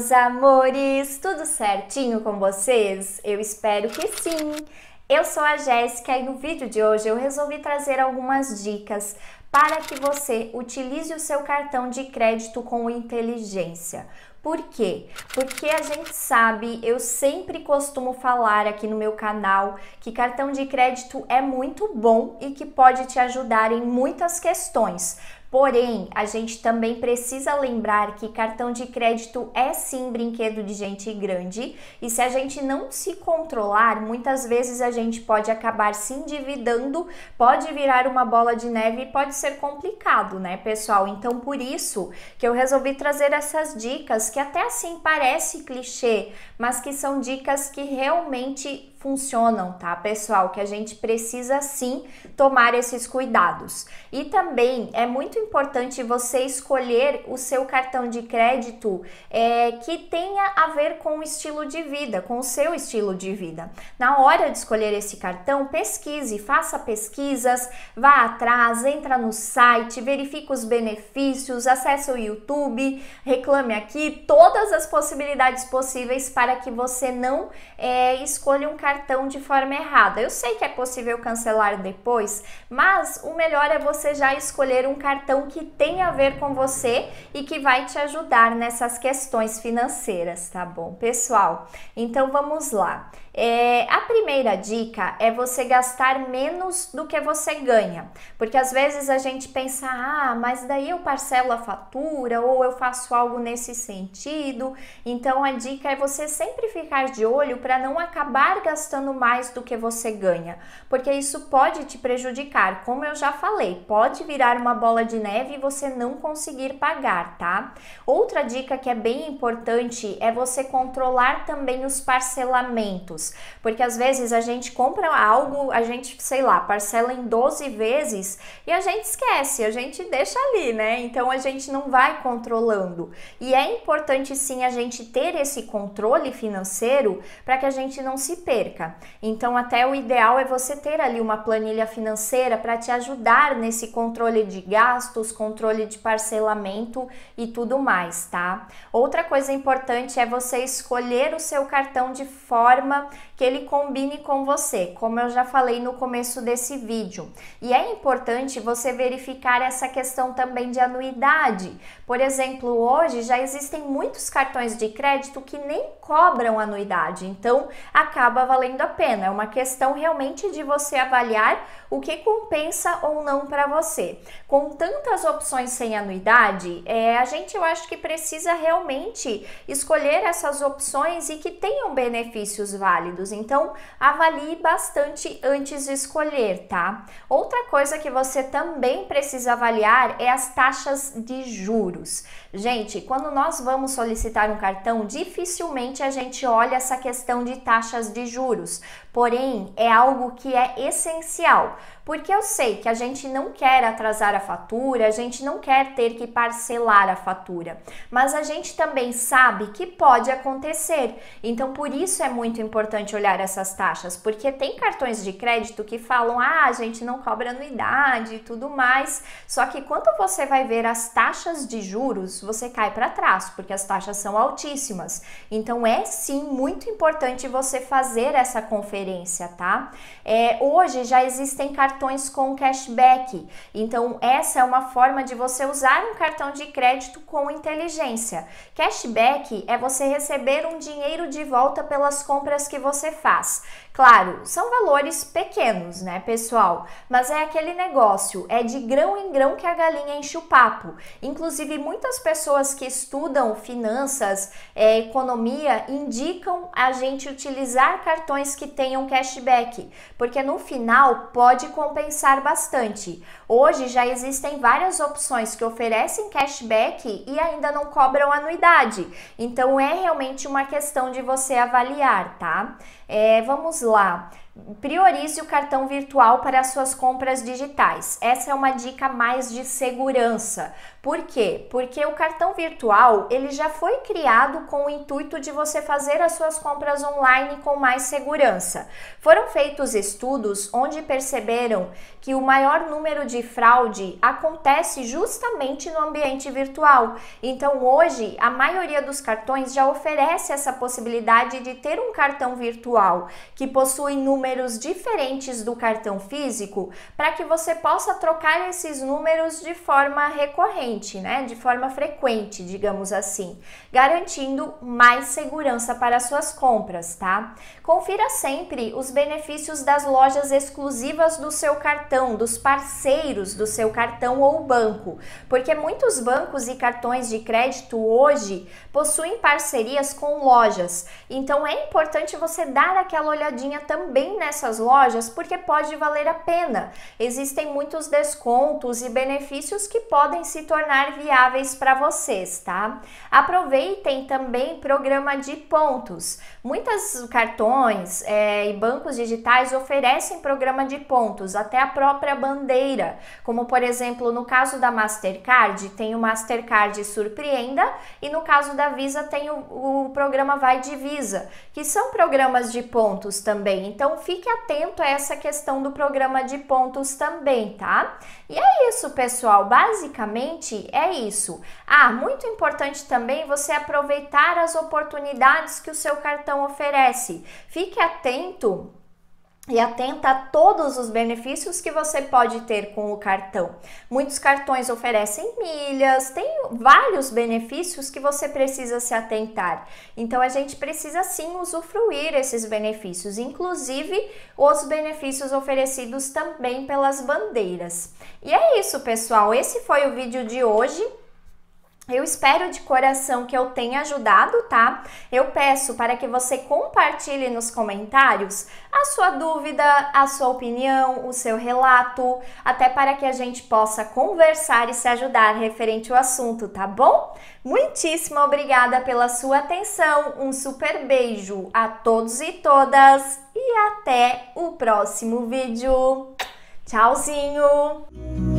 meus amores! Tudo certinho com vocês? Eu espero que sim! Eu sou a Jéssica e no vídeo de hoje eu resolvi trazer algumas dicas para que você utilize o seu cartão de crédito com inteligência. Por quê? Porque a gente sabe, eu sempre costumo falar aqui no meu canal que cartão de crédito é muito bom e que pode te ajudar em muitas questões. Porém, a gente também precisa lembrar que cartão de crédito é sim brinquedo de gente grande e se a gente não se controlar, muitas vezes a gente pode acabar se endividando, pode virar uma bola de neve e pode ser complicado, né, pessoal? Então, por isso que eu resolvi trazer essas dicas que até assim parece clichê, mas que são dicas que realmente funcionam, tá, pessoal? Que a gente precisa sim tomar esses cuidados. E também é muito importante você escolher o seu cartão de crédito é, que tenha a ver com o estilo de vida, com o seu estilo de vida. Na hora de escolher esse cartão, pesquise, faça pesquisas, vá atrás, entra no site, verifique os benefícios, acesse o YouTube, reclame aqui todas as possibilidades possíveis para que você não é, escolha um cartão cartão de forma errada. Eu sei que é possível cancelar depois, mas o melhor é você já escolher um cartão que tenha a ver com você e que vai te ajudar nessas questões financeiras, tá bom, pessoal? Então vamos lá. É, a primeira dica é você gastar menos do que você ganha, porque às vezes a gente pensa, ah, mas daí eu parcelo a fatura ou eu faço algo nesse sentido. Então a dica é você sempre ficar de olho para não acabar gastando mais do que você ganha, porque isso pode te prejudicar. Como eu já falei, pode virar uma bola de neve e você não conseguir pagar, tá? Outra dica que é bem importante é você controlar também os parcelamentos porque às vezes a gente compra algo, a gente, sei lá, parcela em 12 vezes e a gente esquece, a gente deixa ali, né? Então a gente não vai controlando. E é importante sim a gente ter esse controle financeiro para que a gente não se perca. Então, até o ideal é você ter ali uma planilha financeira para te ajudar nesse controle de gastos, controle de parcelamento e tudo mais, tá? Outra coisa importante é você escolher o seu cartão de forma que ele combine com você, como eu já falei no começo desse vídeo. E é importante você verificar essa questão também de anuidade. Por exemplo, hoje já existem muitos cartões de crédito que nem cobram anuidade, então acaba valendo a pena. É uma questão realmente de você avaliar o que compensa ou não para você. Com tantas opções sem anuidade, é, a gente eu acho que precisa realmente escolher essas opções e que tenham benefícios válidos. Então, avalie bastante antes de escolher, tá? Outra coisa que você também precisa avaliar é as taxas de juros. Gente, quando nós vamos solicitar um cartão, dificilmente a gente olha essa questão de taxas de juros. Porém, é algo que é essencial, porque eu sei que a gente não quer atrasar a fatura, a gente não quer ter que parcelar a fatura, mas a gente também sabe que pode acontecer. Então, por isso é muito importante olhar essas taxas, porque tem cartões de crédito que falam: "Ah, a gente não cobra anuidade e tudo mais". Só que quando você vai ver as taxas de juros, você cai para trás, porque as taxas são altíssimas. Então, é sim muito importante você fazer essa conferência tá? É, hoje já existem cartões com cashback, então essa é uma forma de você usar um cartão de crédito com inteligência. Cashback é você receber um dinheiro de volta pelas compras que você faz. Claro, são valores pequenos, né, pessoal? Mas é aquele negócio, é de grão em grão que a galinha enche o papo. Inclusive, muitas pessoas que estudam finanças, é, economia, indicam a gente utilizar cartões que tenham cashback, porque no final pode compensar bastante. Hoje já existem várias opções que oferecem cashback e ainda não cobram anuidade. Então é realmente uma questão de você avaliar, tá? É, vamos lá. Priorize o cartão virtual para as suas compras digitais. Essa é uma dica mais de segurança. Por quê? Porque o cartão virtual, ele já foi criado com o intuito de você fazer as suas compras online com mais segurança. Foram feitos estudos onde perceberam que o maior número de fraude acontece justamente no ambiente virtual. Então, hoje, a maioria dos cartões já oferece essa possibilidade de ter um cartão virtual que possui números diferentes do cartão físico, para que você possa trocar esses números de forma recorrente, né? De forma frequente, digamos assim, garantindo mais segurança para suas compras, tá? Confira sempre os benefícios das lojas exclusivas do seu cartão, dos parceiros do seu cartão ou banco, porque muitos bancos e cartões de crédito hoje possuem parcerias com lojas. Então é importante você dar aquela olhadinha também nessas lojas, porque pode valer a pena. Existem muitos descontos e benefícios que podem se tornar viáveis para vocês, tá? Aproveitem também programa de pontos. Muitas cartões é, e bancos digitais oferecem programa de pontos, até a própria bandeira, como por exemplo no caso da Mastercard tem o Mastercard Surpreenda e no caso da Visa tem o, o programa Vai de Visa, que são programas de pontos também. Então fique atento a essa questão do programa de pontos também, tá? E é isso, pessoal. Basicamente é isso. Ah, muito importante também você aproveitar as oportunidades que o seu cartão oferece. Fique atento e atenta a todos os benefícios que você pode ter com o cartão. Muitos cartões oferecem milhas, tem vários benefícios que você precisa se atentar. Então a gente precisa sim usufruir esses benefícios, inclusive os benefícios oferecidos também pelas bandeiras. E é isso, pessoal. Esse foi o vídeo de hoje. Eu espero de coração que eu tenha ajudado, tá? Eu peço para que você compartilhe nos comentários a sua dúvida, a sua opinião, o seu relato, até para que a gente possa conversar e se ajudar referente ao assunto, tá bom? Muitíssimo obrigada pela sua atenção, um super beijo a todos e todas e até o próximo vídeo. Tchauzinho!